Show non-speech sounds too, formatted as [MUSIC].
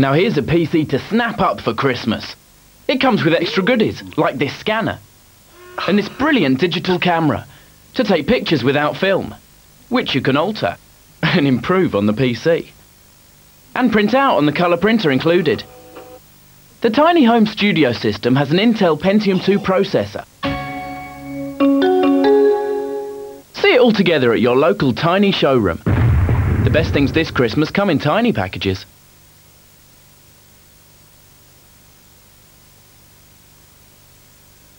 Now here's a PC to snap up for Christmas. It comes with extra goodies, like this scanner. And this brilliant digital camera to take pictures without film, which you can alter [LAUGHS] and improve on the PC. And print out on the colour printer included. The Tiny Home Studio system has an Intel Pentium 2 processor. See it all together at your local Tiny showroom. The best things this Christmas come in tiny packages.